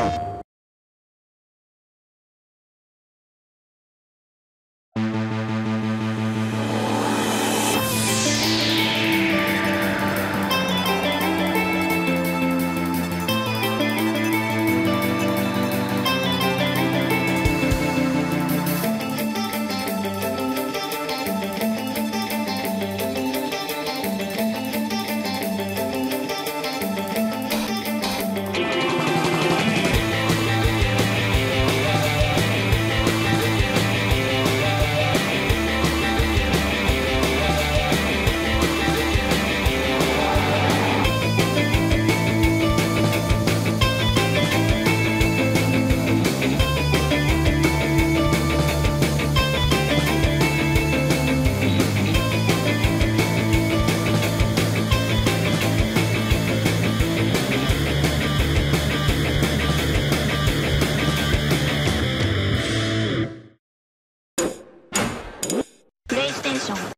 Oh. 정도.